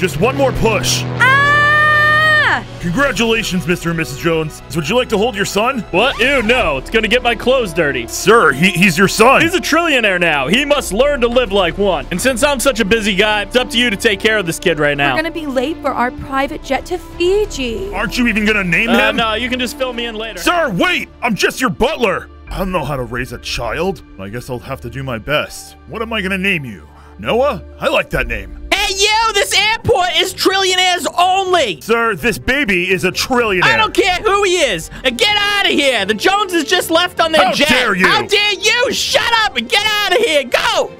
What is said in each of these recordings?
Just one more push. Ah! Congratulations, Mr. and Mrs. Jones. Would you like to hold your son? What? Ew, no. It's gonna get my clothes dirty. Sir, he, he's your son. He's a trillionaire now. He must learn to live like one. And since I'm such a busy guy, it's up to you to take care of this kid right now. We're gonna be late for our private jet to Fiji. Aren't you even gonna name Uh, him? no, you can just fill me in later. Sir, wait! I'm just your butler! I don't know how to raise a child. I guess I'll have to do my best. What am I gonna name you? Noah? I like that name. Hey, you! This airport is trillionaires only! Sir, this baby is a trillionaire. I don't care who he is. Get out of here. The Joneses just left on their How jet. dare you. How dare you? Shut up and get out of here. Go.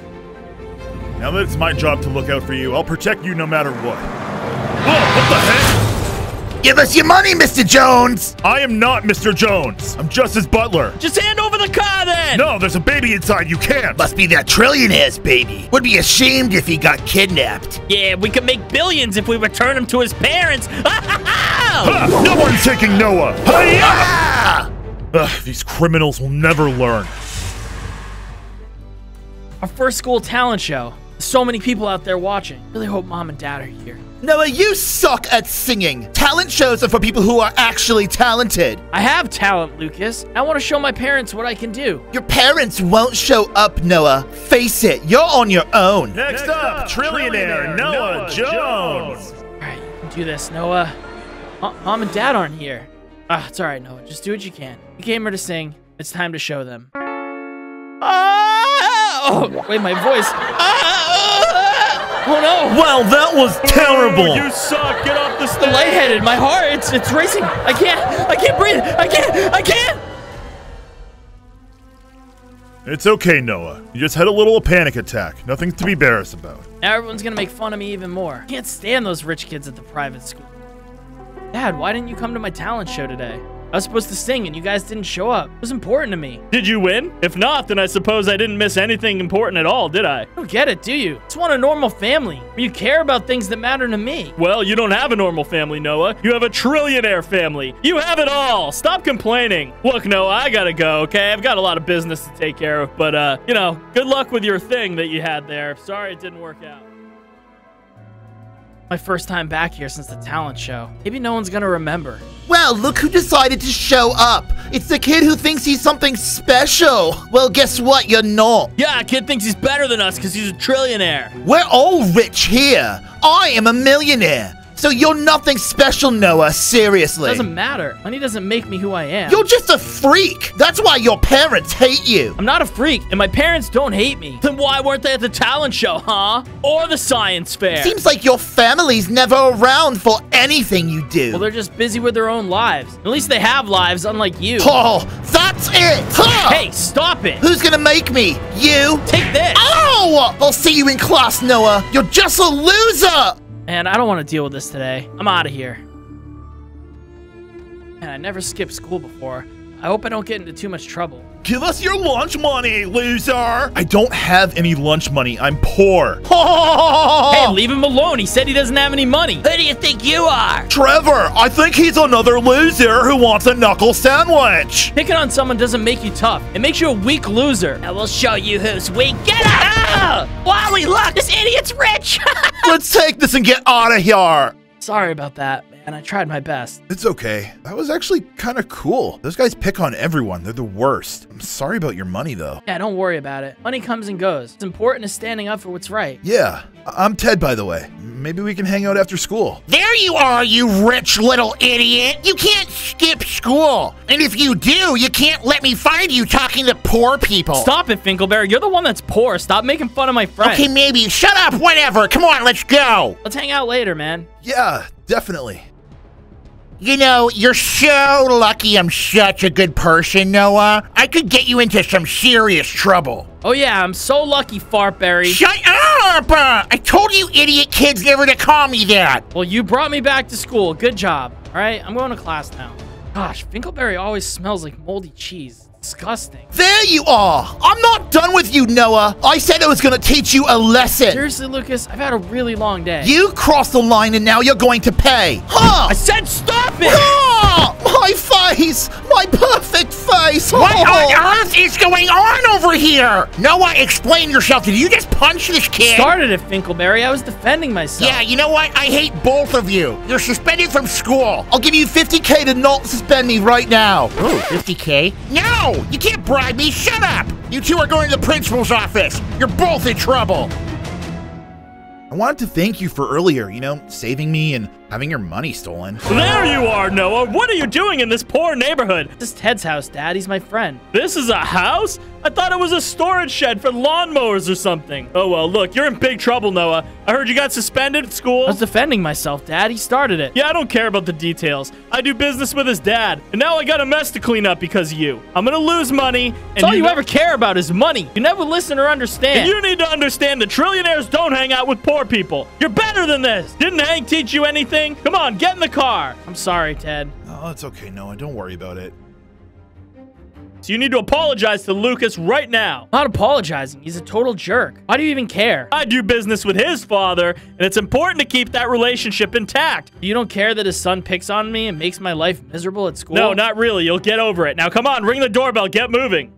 Now that it's my job to look out for you, I'll protect you no matter what. Whoa, what the heck? Give us your money, Mr. Jones! I am not Mr. Jones. I'm just his butler. Just hand over the car then. No, there's a baby inside. You can't. Must be that trillionaire's baby. Would be ashamed if he got kidnapped. Yeah, we could make billions if we return him to his parents. Ah, no one's taking Noah. Hi-ya! Ah! Ugh, these criminals will never learn. Our first school talent show. So many people out there watching. Really hope mom and dad are here. Noah, you suck at singing. Talent shows are for people who are actually talented. I have talent, Lucas. I want to show my parents what I can do. Your parents won't show up, Noah. Face it, you're on your own. Next, up, trillionaire, Noah, Jones. All right, you can do this, Noah. Mom and dad aren't here. Ah, it's all right, Noah. Just do what you can. You came here to sing. It's time to show them. Oh, wait, my voice. Oh no! Well, that was oh, terrible. You suck. Get off the I'm stage. lightheaded. My heart, it's it's racing. I can't. I can't breathe. I can't. I can't. It's okay, Noah. You just had a little panic attack. Nothing to be embarrassed about. Now everyone's gonna make fun of me even more. Can't stand those rich kids at the private school. Dad, why didn't you come to my talent show today? I was supposed to sing and you guys didn't show up. It was important to me. Did you win? If not, then I suppose I didn't miss anything important at all, did I? You don't get it, do you? Just want a normal family where you care about things that matter to me. Well, you don't have a normal family, Noah. You have a trillionaire family. You have it all. Stop complaining. Look, Noah, I gotta go, okay? I've got a lot of business to take care of, but, uh, you know, good luck with your thing that you had there. Sorry it didn't work out. My first time back here since the talent show. Maybe no one's gonna remember. Well, look who decided to show up. It's the kid who thinks he's something special. Well, guess what? You're not. Yeah, kid thinks he's better than us because he's a trillionaire. We're all rich here. I am a millionaire. So you're nothing special, Noah. Seriously. Doesn't matter. Money doesn't make me who I am. You're just a freak. That's why your parents hate you. I'm not a freak, and my parents don't hate me. Then why weren't they at the talent show, huh? Or the science fair? Seems like your family's never around for anything you do. Well, they're just busy with their own lives. At least they have lives, unlike you. Oh, that's it. Huh. Hey, stop it! Who's gonna make me? You? Take this. Oh! I'll see you in class, Noah. You're just a loser. Man, I don't want to deal with this today. I'm out of here. Man, I never skipped school before. I hope I don't get into too much trouble. Give us your lunch money, loser. I don't have any lunch money. I'm poor. Hey, leave him alone. He said he doesn't have any money. Who do you think you are? Trevor, I think he's another loser who wants a knuckle sandwich. Picking on someone doesn't make you tough. It makes you a weak loser. Now we'll show you who's weak. Get up! Ah! Wally, look, this idiot's rich. Let's take this and get out of here. Sorry about that, man. I tried my best. It's okay. That was actually kind of cool. Those guys pick on everyone. They're the worst. I'm sorry about your money, though. Yeah, don't worry about it. Money comes and goes. It's important to standing up for what's right. Yeah, I- I'm Ted, by the way. Maybe we can hang out after school. There you are, you rich little idiot. You can't skip school. And if you do, you can't let me find you talking to poor people. Stop it, Finkelberry. You're the one that's poor. Stop making fun of my friend. Okay, maybe. Shut up, whatever. Come on, let's go. Let's hang out later, man. Yeah, definitely. You know, you're so lucky I'm such a good person, Noah. I could get you into some serious trouble. Oh yeah, I'm so lucky, Fartberry. Shut up! Uh, I told you idiot kids never to call me that. Well, you brought me back to school. Good job. All right, I'm going to class now. Gosh, Finkelberry always smells like moldy cheese. Disgusting. There you are. I'm not done with you, Noah. I said I was going to teach you a lesson. Seriously, Lucas, I've had a really long day. You crossed the line and now you're going to pay. Huh? I said stop it! My face! My perfect face! What Oh. on earth is going on over here? Noah, explain yourself. Did you just punch this kid? Started it, Finkelberry. I was defending myself. Yeah, you know what? I hate both of you. You're suspended from school. I'll give you 50k to not suspend me right now. Ooh, 50k? No! You can't bribe me! Shut up! You two are going to the principal's office! You're both in trouble! I wanted to thank you for earlier, you know, saving me and having your money stolen. There you are, Noah. What are you doing in this poor neighborhood? This is Ted's house, Dad. He's my friend. This is a house? I thought it was a storage shed for lawnmowers or something. Oh, well, look, you're in big trouble, Noah. I heard you got suspended at school. I was defending myself, Dad. He started it. Yeah, I don't care about the details. I do business with his dad, and now I got a mess to clean up because of you. I'm gonna lose money, and That's all you know- ever care about is money. You never listen or understand. And you need to understand that trillionaires don't hang out with poor people. You're better than this. Didn't Hank teach you anything? Come on, get in the car. I'm sorry, Ted. Oh, it's okay, Noah. Don't worry about it. So you need to apologize to Lucas right now. Not apologizing. He's a total jerk. Why do you even care? I do business with his father, and it's important to keep that relationship intact. You don't care that his son picks on me and makes my life miserable at school? No, not really. You'll get over it. Now, come on, ring the doorbell. Get moving.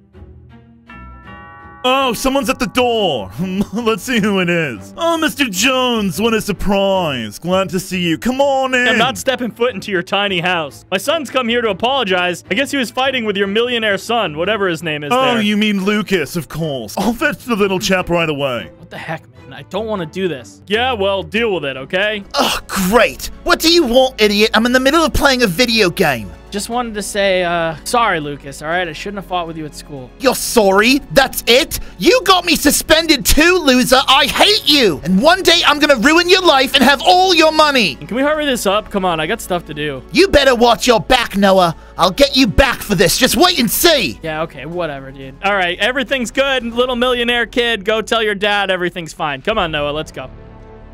Oh, someone's at the door. Let's see who it is. Oh, Mr. Jones, what a surprise. Glad to see you. Come on in. I'm not stepping foot into your tiny house. My son's come here to apologize. I guess he was fighting with your millionaire son, whatever his name is. Oh, there. you mean Lucas, of course. I'll fetch the little chap right away. What the heck, man? I don't want to do this. Yeah, well, deal with it, okay? Oh, great. What do you want, idiot? I'm in the middle of playing a video game. Just wanted to say, uh, sorry, Lucas, all right? I shouldn't have fought with you at school. You're sorry? That's it? You got me suspended too, loser. I hate you. And one day I'm gonna ruin your life and have all your money. Can we hurry this up? Come on, I got stuff to do. You better watch your back, Noah. I'll get you back for this. Just wait and see. Yeah, okay, whatever, dude. All right, everything's good. Little millionaire kid, go tell your dad everything's fine. Come on, Noah, let's go.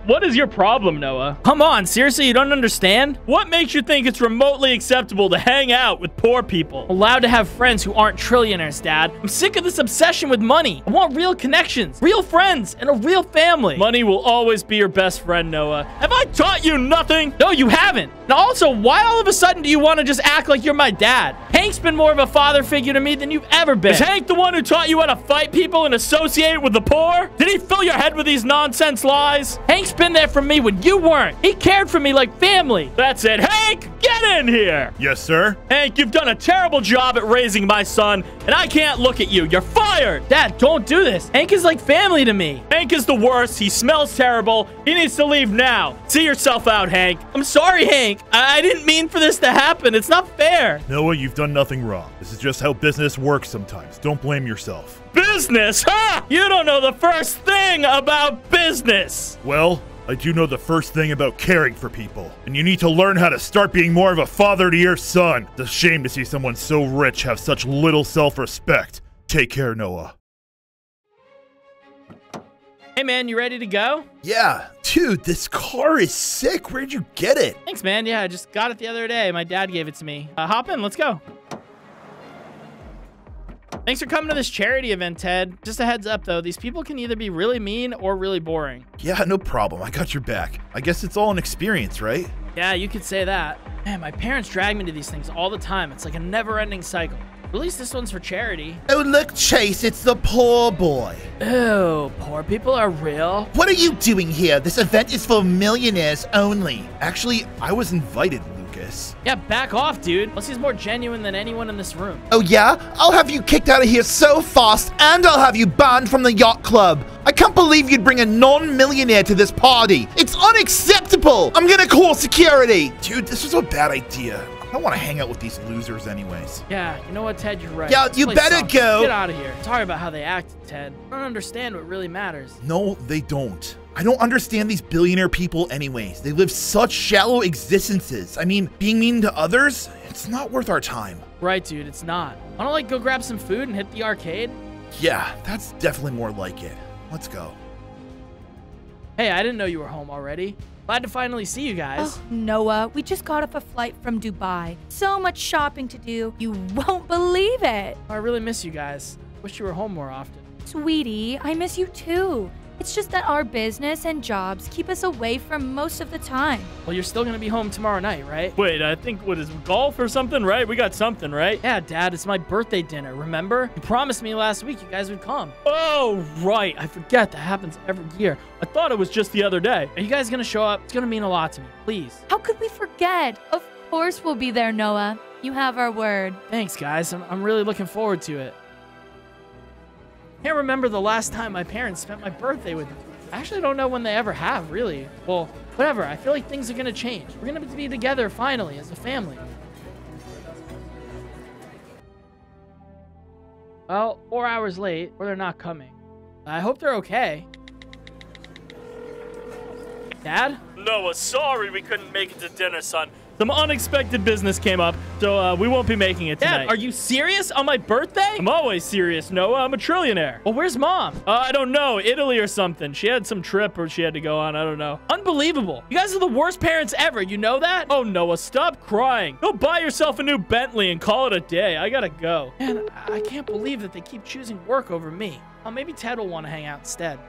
What is your problem, Noah? Come on, seriously, you don't understand? What makes you think it's remotely acceptable to hang out with poor people? Allowed to have friends who aren't trillionaires, Dad. I'm sick of this obsession with money. I want real connections, real friends, and a real family. Money will always be your best friend, Noah. Have I taught you nothing? No, you haven't. Now, also, why all of a sudden do you want to just act like you're my dad? Hank's been more of a father figure to me than you've ever been. Is Hank the one who taught you how to fight people and associate with the poor? Did he fill your head with these nonsense lies? Hank's been there for me when you weren't. He cared for me like family. That's it. Hank, get in here. Yes, sir? Hank, you've done a terrible job at raising my son, and I can't look at you. You're fired. Dad, don't do this. Hank is like family to me. Hank is the worst. He smells terrible. He needs to leave now. See yourself out, Hank. I'm sorry, Hank. I, I didn't mean for this to happen. It's not fair. Noah, you've done nothing wrong. This is just how business works sometimes. Don't blame yourself. Business? Ha! You don't know the first thing about business. Well, I do know the first thing about caring for people, and you need to learn how to start being more of a father to your son. It's a shame to see someone so rich have such little self respect. Take care, Noah. Hey, man, you ready to go? Yeah, dude, this car is sick. Where'd you get it? Thanks, man. Yeah, I just got it the other day. My dad gave it to me. Uh, hop in. Let's go. Thanks for coming to this charity event, Ted. Just a heads up, though, these people can either be really mean or really boring. Yeah, no problem. I got your back. I guess it's all an experience, right? Yeah, you could say that. Man, my parents drag me to these things all the time. It's like a never-ending cycle. At least this one's for charity. Oh, look, Chase, it's the poor boy. Ew, poor people are real. What are you doing here? This event is for millionaires only. Actually, I was invited, Lucas. Yeah, back off, dude. Plus, he's more genuine than anyone in this room. Oh, yeah? I'll have you kicked out of here so fast, and I'll have you banned from the yacht club. I can't believe you'd bring a non millionaire to this party. It's unacceptable. I'm gonna call security. Dude, this was a bad idea. I don't want to hang out with these losers, anyways. Yeah, you know what, Ted? You're right. Yeah, This you better sucks. go. Get out of here. Sorry about how they acted, Ted. I don't understand what really matters. No, they don't. I don't understand these billionaire people, anyways. They live such shallow existences. I mean, being mean to others, it's not worth our time. Right, dude, it's not. Wanna, like, go grab some food and hit the arcade? Yeah, that's definitely more like it. Let's go. Hey, I didn't know you were home already. Glad to finally see you guys. Oh, Noah, we just got off a flight from Dubai. So much shopping to do. You won't believe it. Oh, I really miss you guys. Wish you were home more often. Sweetie, I miss you too. It's just that our business and jobs keep us away from most of the time. Well, you're still gonna be home tomorrow night, right? Wait, I think what is golf or something, right? We got something, right? Yeah, Dad, it's my birthday dinner, remember? You promised me last week you guys would come. Oh, right. I forget that happens every year. I thought it was just the other day. Are you guys gonna show up? It's gonna mean a lot to me, please. How could we forget? Of course we'll be there, Noah. You have our word. Thanks, guys. I'm, I'm really looking forward to it. Can't remember the last time my parents spent my birthday with me. I actually don't know when they ever have, really. Well, whatever. I feel like things are gonna change. We're gonna be together finally as a family. Well, four hours late, or they're not coming. I hope they're okay. Dad? Noah, sorry we couldn't make it to dinner, son. Some unexpected business came up, so uh, we won't be making it tonight. Dad, are you serious on my birthday? I'm always serious, Noah. I'm a trillionaire. Well, where's mom? Uh, I don't know, Italy or something. She had some trip or she had to go on. I don't know. Unbelievable. You guys are the worst parents ever. You know that? Oh, Noah, stop crying. Go buy yourself a new Bentley and call it a day. I gotta go. Man, I can't believe that they keep choosing work over me. Oh, maybe Ted will want to hang out instead.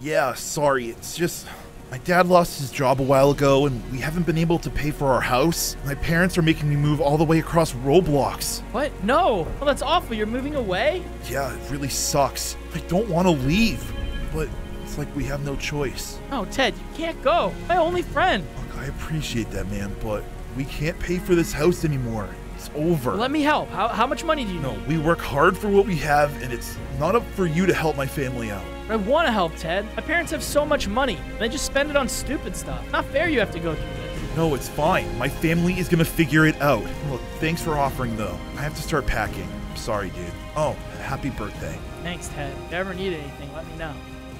Yeah, sorry. It's just. My dad lost his job a while ago, and we haven't been able to pay for our house. My parents are making me move all the way across Roblox. What? No. Well, that's awful. You're moving away? Yeah, it really sucks. I don't want to leave, but it's like we have no choice. Oh, Ted, you can't go. My only friend. Look, I appreciate that, man, but we can't pay for this house anymore. It's over. Let me help. How, how much money do you no, need? we work hard for what we have, and it's not up for you to help my family out. I want to help, Ted. My parents have so much money, and they just spend it on stupid stuff. Not fair you have to go through this. No, it's fine. My family is gonna figure it out. Look, thanks for offering, though. I have to start packing. I'm sorry, dude. Oh, happy birthday. Thanks, Ted. If you ever need anything, let me know.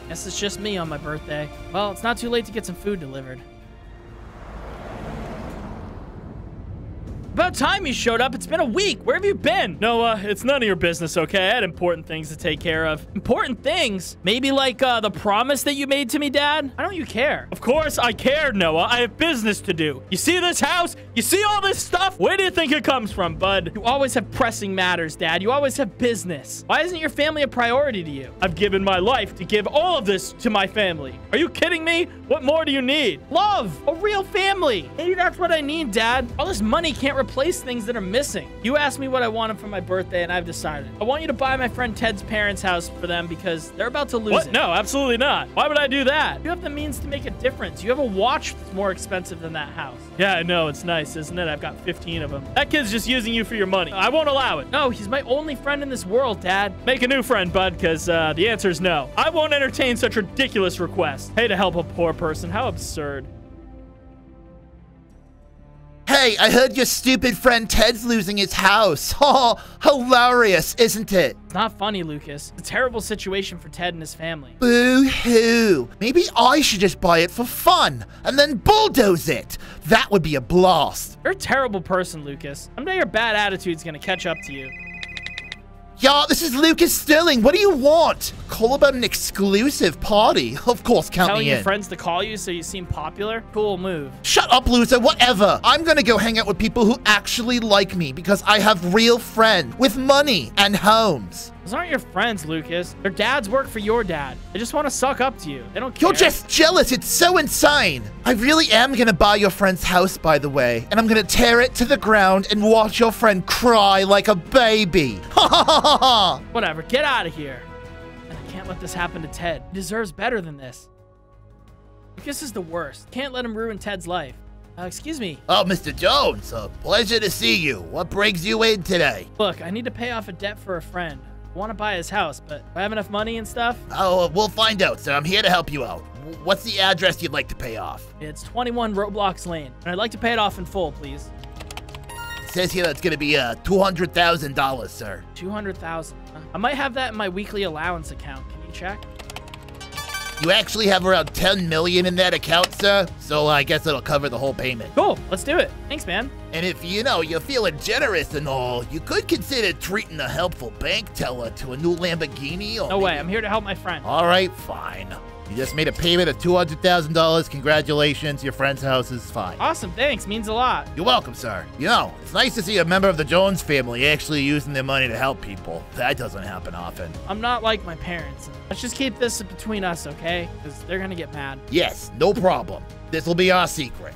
Guess it's just me on my birthday. Well, it's not too late to get some food delivered. About time you showed up. It's been a week. Where have you been? Noah, it's none of your business, okay? I had important things to take care of. Important things? Maybe like uh, the promise that you made to me, Dad? Why don't you care? Of course I care, Noah. I have business to do. You see this house? You see all this stuff? Where do you think it comes from, bud? You always have pressing matters, Dad. You always have business. Why isn't your family a priority to you? I've given my life to give all of this to my family. Are you kidding me? What more do you need? Love! A real family! Maybe that's what I need, Dad. All this money can't replace things that are missing. You asked me what I wanted for my birthday, and I've decided. I want you to buy my friend Ted's parents' house for them because they're about to lose What? it. No, absolutely not. Why would I do that? You have the means to make a difference. You have a watch that's more expensive than that house. Yeah, I know. It's nice, isn't it? I've got 15 of them. That kid's just using you for your money. I won't allow it. No, he's my only friend in this world, Dad. Make a new friend, bud, because uh, the answer is no. I won't entertain such ridiculous requests. Hey, to help a poor person. How absurd. Hey, I heard your stupid friend Ted's losing his house. Oh, hilarious, isn't it? It's not funny, Lucas. It's a terrible situation for Ted and his family. Boo hoo. Maybe I should just buy it for fun and then bulldoze it. That would be a blast. You're a terrible person, Lucas. Someday your bad attitude's gonna catch up to you. Yeah, this is Lucas Sterling. What do you want? Call about an exclusive party. Of course, count Telling me your friends to call you so you seem popular? Cool move. Shut up, loser. Whatever. I'm gonna go hang out with people who actually like me because I have real friends with money and homes. Those aren't your friends, Lucas. Their dads work for your dad. They just want to suck up to you. They don't care. You're just jealous. It's so insane. I really am gonna buy your friend's house, by the way, and I'm gonna tear it to the ground and watch your friend cry like a baby. Ha ha ha. Whatever. Get out of here. And I can't let this happen to Ted. He deserves better than this. Lucas is the worst. Can't let him ruin Ted's life. Uh, excuse me. Oh, Mr. Jones, a pleasure to see you. What brings you in today? Look, I need to pay off a debt for a friend. I want to buy his house, but do I have enough money and stuff? Oh, we'll find out, sir. I'm here to help you out. What's the address you'd like to pay off? It's 21 Roblox Lane, and I'd like to pay it off in full, please. It says here that's gonna be uh, $200,000, sir. 200,000. I might have that in my weekly allowance account. Can you check? You actually have around 10 million in that account, sir, so I guess it'll cover the whole payment. Cool. Let's do it. Thanks, man. And if you know you're feeling generous and all, you could consider treating a helpful bank teller to a new Lamborghini or No way. I'm here to help my friend. All right, fine. You just made a payment of $200,000. Congratulations. Your friend's house is fine. Awesome, thanks. Means a lot. You're welcome, sir. You know, it's nice to see a member of the Jones family actually using their money to help people. That doesn't happen often. I'm not like my parents. Let's just keep this between us, okay? Because they're gonna get mad. Yes, no problem. This will be our secret.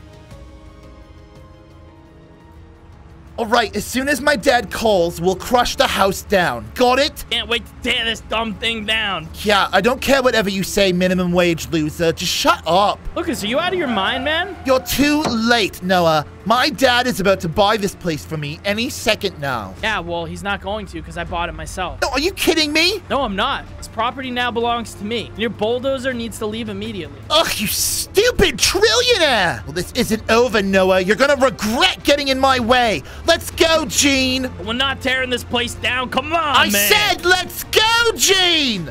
All right, as soon as my dad calls, we'll crush the house down. Got it? Can't wait to tear this dumb thing down. Yeah, I don't care whatever you say, minimum wage loser. Just shut up. Lucas, are you out of your mind, man? You're too late, Noah. My dad is about to buy this place for me any second now. Yeah, well, he's not going to because I bought it myself. No, are you kidding me? No, I'm not. This property now belongs to me. Your bulldozer needs to leave immediately. Ugh, you stupid trillionaire! Well, this isn't over, Noah. You're gonna regret getting in my way. Let's go, Gene! We're not tearing this place down. Come on, I man. said let's go, Gene!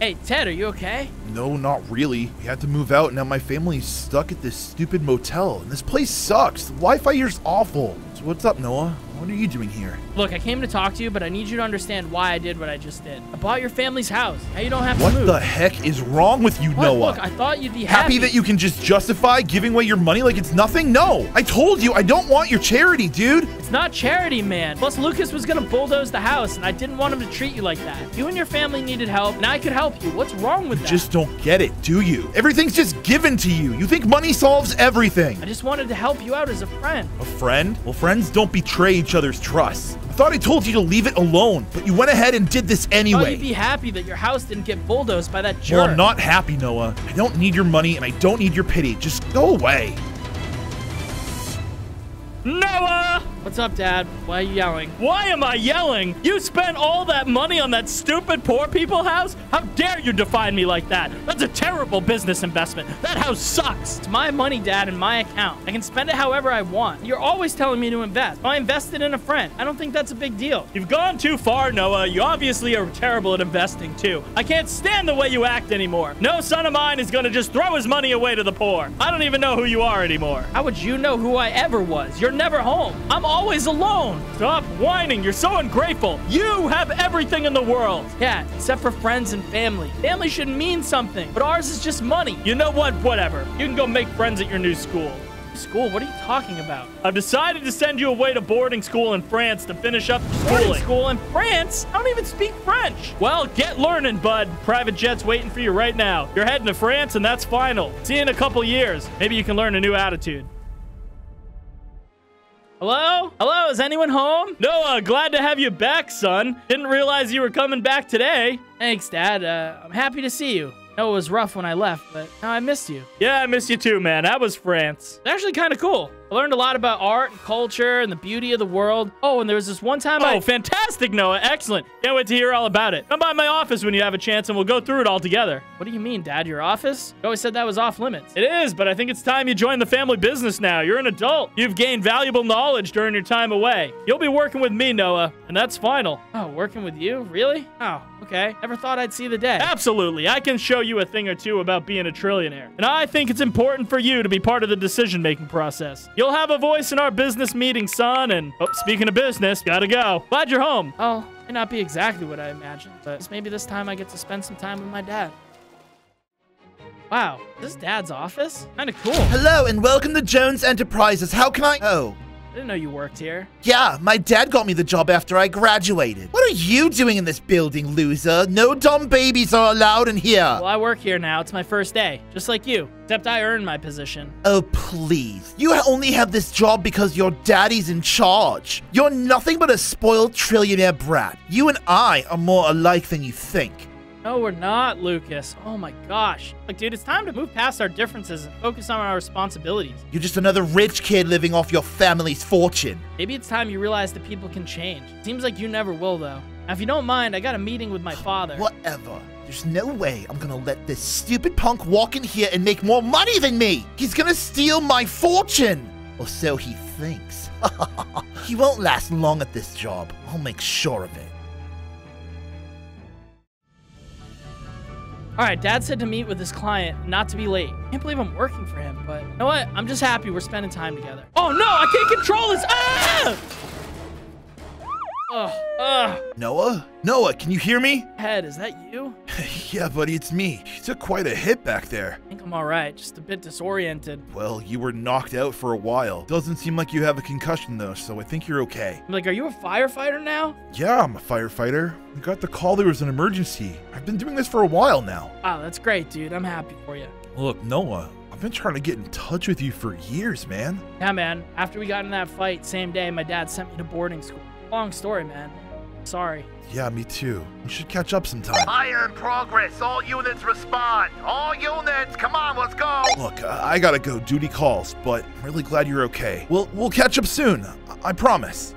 Hey, Ted, are you okay? No, not really. We had to move out, and now my family's stuck at this stupid motel, and this place sucks. The Wi-Fi here's awful. So what's up, Noah? What are you doing here? Look, I came to talk to you, but I need you to understand why I did what I just did. I bought your family's house. Now you don't have What to move. What the heck is wrong with you, What? Noah? Look, I thought you'd be happy happy. that you can just justify giving away your money like it's nothing? No! I told you I don't want your charity, dude! It's not charity, man. Plus, Lucas was gonna bulldoze the house, and I didn't want him to treat you like that. You and your family needed help, and I could help you. What's wrong with that? Just don't get it, do you? Everything's just given to you. You think money solves everything. I just wanted to help you out as a friend. A friend? Well, friends don't betray each other's trust. I thought I told you to leave it alone, but you went ahead and did this I thought you'd be happy that your house didn't get bulldozed by that jerk. Well, I'm not happy, Noah. I don't need your money and I don't need your pity. Just go away. Noah! What's up, Dad? Why are you yelling? Why am I yelling? You spent all that money on that stupid poor people house? How dare you define me like that? That's a terrible business investment. That house sucks. It's my money, Dad, in my account. I can spend it however I want. You're always telling me to invest. I invested in a friend. I don't think that's a big deal. You've gone too far, Noah. You obviously are terrible at investing, too. I can't stand the way you act anymore. No son of mine is gonna just throw his money away to the poor. I don't even know who you are anymore. How would you know who I ever was? You're never home. I'm always alone. Stop whining. You're so ungrateful. You have everything in the world. Yeah, except for friends and family. Family should mean something, but ours is just money. You know what? Whatever. You can go make friends at your new school. School? What are you talking about? I've decided to send you away to boarding school in France to finish up your Boarding school in France? I don't even speak French. Well, get learning, bud. Private jet's waiting for you right now. You're heading to France, and that's final. See you in a couple years. Maybe you can learn a new attitude. Hello? Hello, is anyone home? Noah, glad to have you back, son. Didn't realize you were coming back today. Thanks, Dad. Uh, I'm happy to see you. Know it was rough when I left, but now I missed you. Yeah, I miss you too, man. That was France. It's actually kind of cool. I learned a lot about art and culture and the beauty of the world. Oh, and there was this one time Oh, I... fantastic, Noah. Excellent. Can't wait to hear all about it. Come by my office when you have a chance and we'll go through it all together. What do you mean, Dad? Your office? You always said that was off limits. It is, but I think it's time you join the family business now. You're an adult. You've gained valuable knowledge during your time away. You'll be working with me, Noah, and that's final. Oh, working with you? Really? Oh, okay. Never thought I'd see the day. Absolutely. I can show you a thing or two about being a trillionaire. And I think it's important for you to be part of the decision-making process. You'll have a voice in our business meeting, son, and oh, speaking of business, gotta go. Glad you're home. Oh, may not be exactly what I imagined, but maybe this time I get to spend some time with my dad. Wow, this Dad's office? Kinda cool. Hello and welcome to Jones Enterprises. How can I? Oh. Didn't know you worked here. Yeah, my dad got me the job after I graduated. What are you doing in this building, loser? No dumb babies are allowed in here. Well, I work here now. It's my first day, just like you. Except I earned my position. Oh, please. You only have this job because your daddy's in charge. You're nothing but a spoiled trillionaire brat. You and I are more alike than you think. No, we're not, Lucas. Oh my gosh. Look, dude, it's time to move past our differences and focus on our responsibilities. You're just another rich kid living off your family's fortune. Maybe it's time you realize that people can change. Seems like you never will, though. Now, if you don't mind, I got a meeting with my father. Whatever. There's no way I'm gonna let this stupid punk walk in here and make more money than me. He's gonna steal my fortune. Or so he thinks. he won't last long at this job. I'll make sure of it. All right, Dad said to meet with his client, not to be late. Can't believe I'm working for him, but you know what? I'm just happy we're spending time together. Oh no, I can't control this. Ah! Ugh, ugh. Noah? Noah, can you hear me? Ted, is that you? yeah, buddy, it's me. You took quite a hit back there. I think I'm alright, just a bit disoriented. Well, you were knocked out for a while. Doesn't seem like you have a concussion though, so I think you're okay. I'm Like, are you a firefighter now? Yeah, I'm a firefighter. I got the call there was an emergency. I've been doing this for a while now. Wow, that's great, dude. I'm happy for you. Look, Noah, I've been trying to get in touch with you for years, man. Yeah, man. After we got in that fight, same day, my dad sent me to boarding school. Long story, man. Sorry. Yeah, me too. We should catch up sometime. Fire in progress. All units respond. All units, come on, let's go. Look, I I gotta go. Duty calls, but I'm really glad you're okay. We'll we'll catch up soon. I, I promise.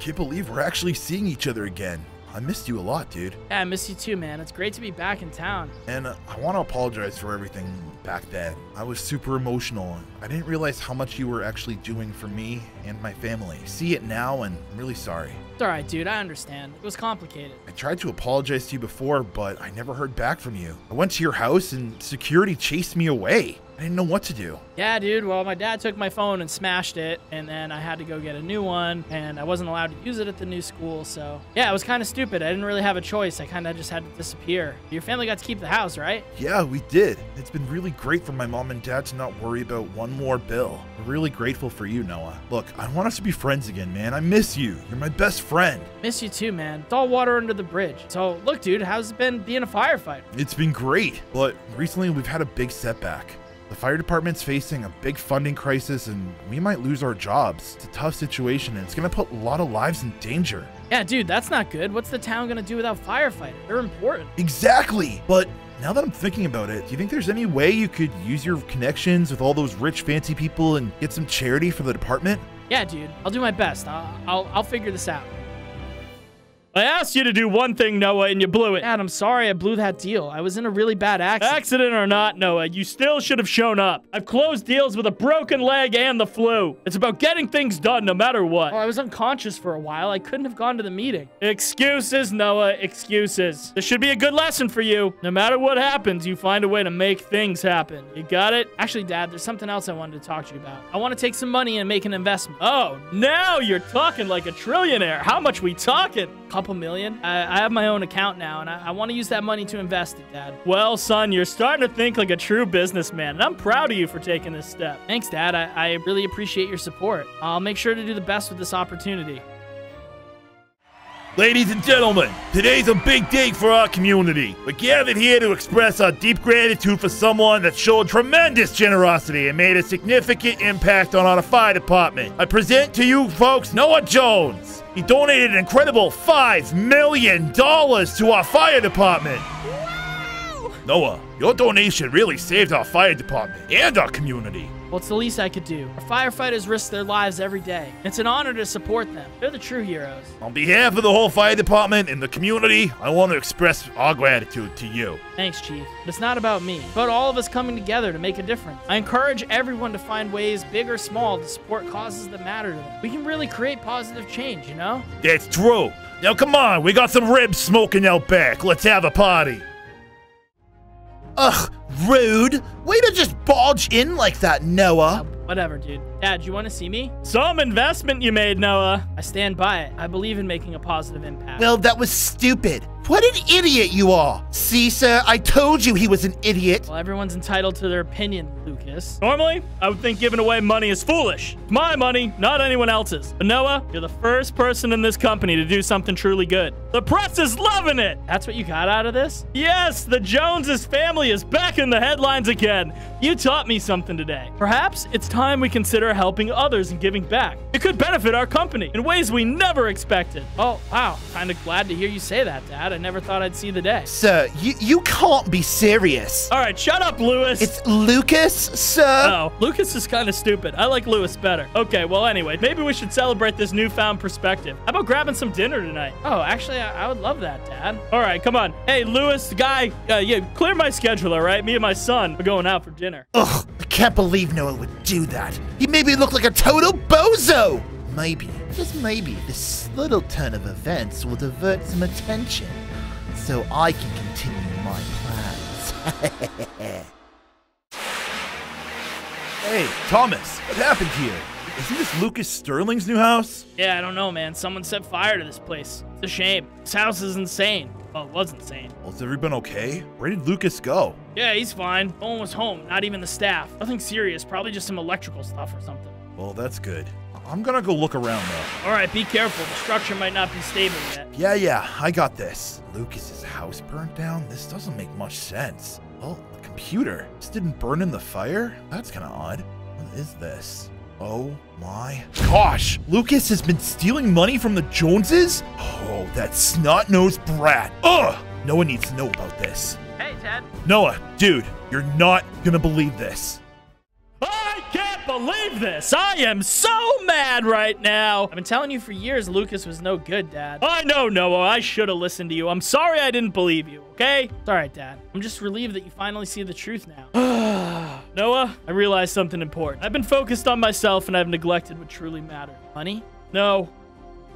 Can't believe we're actually seeing each other again. I missed you a lot, dude. Yeah, I miss you too, man. It's great to be back in town. And uh, I want to apologize for everything back then. I was super emotional. I didn't realize how much you were actually doing for me and my family. See it now, and I'm really sorry. It's alright, dude. I understand. It was complicated. I tried to apologize to you before, but I never heard back from you. I went to your house and security chased me away. I didn't know what to do. Yeah, dude. Well, my dad took my phone and smashed it, and then I had to go get a new one, and I wasn't allowed to use it at the new school. So, yeah, it was kind of stupid. I didn't really have a choice. I kind of just had to disappear. Your family got to keep the house, right? Yeah, we did. It's been really great for my mom and dad to not worry about one more bill. We're really grateful for you, Noah. Look, I want us to be friends again, man. I miss you. You're my best friend. Miss you too, man. It's all water under the bridge. So, look, dude, how's it been being a firefighter? It's been great, but recently we've had a big setback. The fire department's facing a big funding crisis and we might lose our jobs. It's a tough situation and it's gonna put a lot of lives in danger. Yeah, dude, that's not good. What's the town gonna do without firefighters? They're important. Exactly! But now that I'm thinking about it, do you think there's any way you could use your connections with all those rich, fancy people and get some charity for the department? Yeah, dude, I'll do my best. I'll, I'll, I'll figure this out. I asked you to do one thing, Noah, and you blew it. Dad, I'm sorry I blew that deal. I was in a really bad accident. Accident or not, Noah, you still should have shown up. I've closed deals with a broken leg and the flu. It's about getting things done no matter what. Well, I was unconscious for a while. I couldn't have gone to the meeting. Excuses, Noah, excuses. This should be a good lesson for you. No matter what happens, you find a way to make things happen. You got it? Actually, Dad, there's something else I wanted to talk to you about. I want to take some money and make an investment. Oh, now you're talking like a trillionaire. How much we talking? Couple million. I, I have my own account now, and I, I want to use that money to invest it, Dad. Well, son, you're starting to think like a true businessman, and I'm proud of you for taking this step. Thanks, Dad. I, I really appreciate your support. I'll make sure to do the best with this opportunity. Ladies and gentlemen, today's a big day for our community. We're gathered here to express our deep gratitude for someone that showed tremendous generosity and made a significant impact on our fire department. I present to you folks Noah Jones. He donated an incredible $5 million to our fire department. Wow! Noah, your donation really saved our fire department and our community. Well, it's the least I could do. Our firefighters risk their lives every day. It's an honor to support them. They're the true heroes. On behalf of the whole fire department and the community, I want to express our gratitude to you. Thanks, Chief. But it's not about me. It's about all of us coming together to make a difference. I encourage everyone to find ways, big or small, to support causes that matter to them. We can really create positive change, you know? That's true. Now come on, we got some ribs smoking out back. Let's have a party. Ugh, rude. Way to just barge in like that, Noah. Whatever, dude. Dad, you want to see me? Some investment you made, Noah. I stand by it. I believe in making a positive impact. Well, that was stupid. What an idiot you are. See, sir, I told you he was an idiot. well, everyone's entitled to their opinion, Lucas. Normally, I would think giving away money is foolish. It's my money, not anyone else's. But Noah, you're the first person in this company to do something truly good. The press is loving it. That's what you got out of this? Yes, the Joneses family is back in the headlines again. You taught me something today. Perhaps it's time we consider helping others and giving back. It could benefit our company in ways we never expected. Oh, wow. Kind of glad to hear you say that, Dad. I never thought I'd see the day. Sir, you, you can't be serious. All right, shut up, Lewis. It's Lucas, sir. Oh, Lucas is kind of stupid. I like Lewis better. Okay, well, anyway, maybe we should celebrate this newfound perspective. How about grabbing some dinner tonight? Oh, actually, I, I would love that, Dad. All right, come on. Hey, Lewis, guy, uh, yeah, clear my schedule, all right? Me and my son are going out for dinner. Ugh, I can't believe Noah would do that. He made me look like a total bozo. Maybe, just maybe, this little turn of events will divert some attention so I can continue my plans. Hey, Thomas, what happened here? Isn't this Lucas Sterling's new house? Yeah, I don't know, man. Someone set fire to this place. It's a shame. This house is insane. Well, it was insane. Well, has everyone okay? Where did Lucas go? Yeah, he's fine. No one was home, not even the staff. Nothing serious, probably just some electrical stuff or something. Well, that's good. I'm gonna go look around though. All right, be careful. The structure might not be stable yet. Yeah, yeah, I got this. Lucas's house burnt down? This doesn't make much sense. Oh, the computer. This didn't burn in the fire? That's kind of odd. What is this? Oh my gosh! Lucas has been stealing money from the Joneses? Oh, that snot-nosed brat. Ugh! Noah needs to know about this. Hey, Ted. Noah, dude, you're not gonna believe this. I can't believe this. I am so mad right now. I've been telling you for years Lucas was no good, Dad. I know, Noah. I should have listened to you. I'm sorry I didn't believe you, okay? It's all right, Dad. I'm just relieved that you finally see the truth now. Noah, I realized something important. I've been focused on myself and I've neglected what truly mattered. Money? No.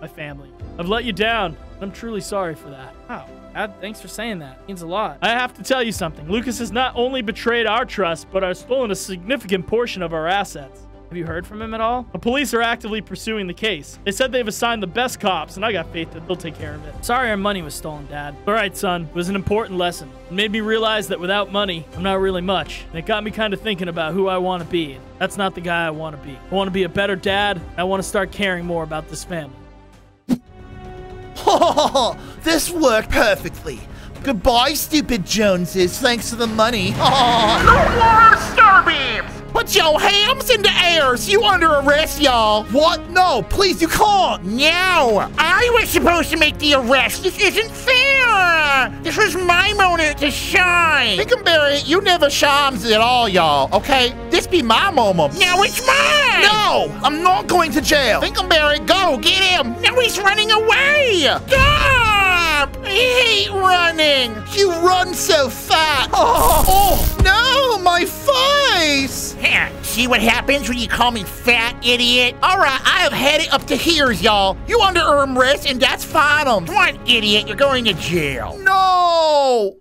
My family. I've let you down. and I'm truly sorry for that. Wow. Dad, thanks for saying that. It means a lot. I have to tell you something. Lucas has not only betrayed our trust, but has stolen a significant portion of our assets. Have you heard from him at all? The police are actively pursuing the case. They said they've assigned the best cops, and I got faith that they'll take care of it. Sorry our money was stolen, Dad. All right, son. It was an important lesson. It made me realize that without money, I'm not really much. And it got me kind of thinking about who I want to be. And That's not the guy I want to be. I want to be a better dad. And I want to start caring more about this family. this worked perfectly. Goodbye, stupid Joneses. Thanks for the money. Starbeams! Put your hams in the airs! You under arrest, y'all! what? No, please, you can't. No! I was supposed to make the arrest! This isn't fair! This was my moment to shine! Pinkleberry, you never shines at all, y'all, okay? This be my moment. Now it's mine! No, I'm not going to jail. Pinkleberry, go! Get him! Now he's running away! I hate running! You run so fast. Oh, oh, no, my face. Here, see what happens when you call me fat, idiot? Alright, I have had it up to here's, y'all. You under arrest, and that's final. Come on, idiot, you're going to jail. No.